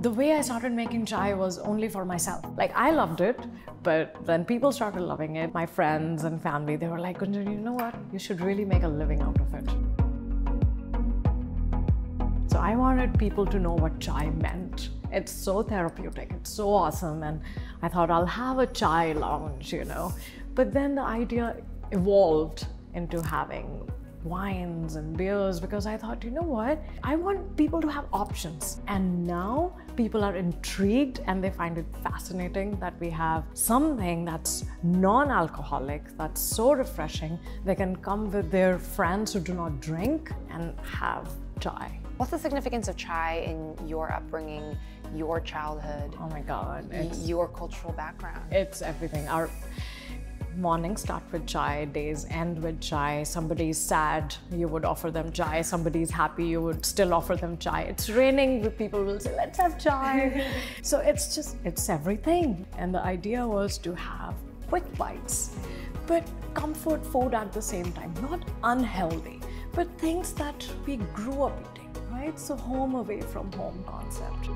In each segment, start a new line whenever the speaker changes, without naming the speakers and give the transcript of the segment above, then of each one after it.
The way I started making chai was only for myself. Like I loved it, but then people started loving it. My friends and family, they were like, Gunjan, you know what? You should really make a living out of it. So I wanted people to know what chai meant. It's so therapeutic, it's so awesome. And I thought I'll have a chai lounge, you know. But then the idea evolved into having wines and beers because I thought, you know what? I want people to have options. And now people are intrigued and they find it fascinating that we have something that's non alcoholic, that's so refreshing. They can come with their friends who do not drink and have chai.
What's the significance of chai in your upbringing, your childhood?
Oh my God.
Your cultural background?
It's everything. Our mornings start with chai, days end with chai. Somebody's sad, you would offer them chai. Somebody's happy, you would still offer them chai. It's raining, people will say, let's have chai. so it's just, it's everything. And the idea was to have quick bites, but comfort food at the same time, not unhealthy, but things that we grew up eating, right? So home away from home concept.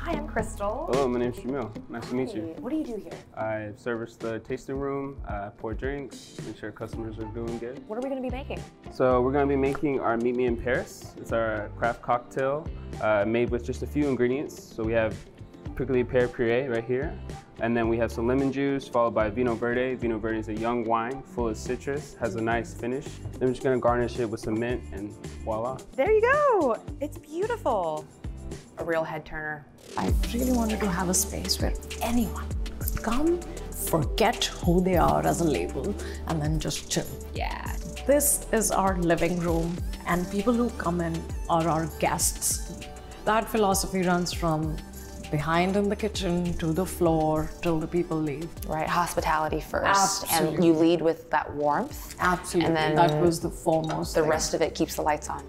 Hi, I'm Crystal.
Hello, my name's Jamil. Nice to meet you.
What do you do here?
I service the tasting room, uh, pour drinks, make sure customers are doing good.
What are we going to be making?
So we're going to be making our Meet Me in Paris. It's our craft cocktail uh, made with just a few ingredients. So we have prickly pear puree right here. And then we have some lemon juice followed by Vinho Verde. Vinho Verde is a young wine full of citrus, has a nice finish. Then we're just gonna garnish it with some mint and voila.
There you go. It's beautiful a real head turner.
I really wanted to have a space where anyone could come, forget who they are as a label, and then just chill. Yeah. This is our living room, and people who come in are our guests. That philosophy runs from behind in the kitchen to the floor till the people leave.
Right, hospitality first.
Absolutely.
And you lead with that warmth.
Absolutely.
And then
that was the foremost.
The
thing.
rest of it keeps the lights on.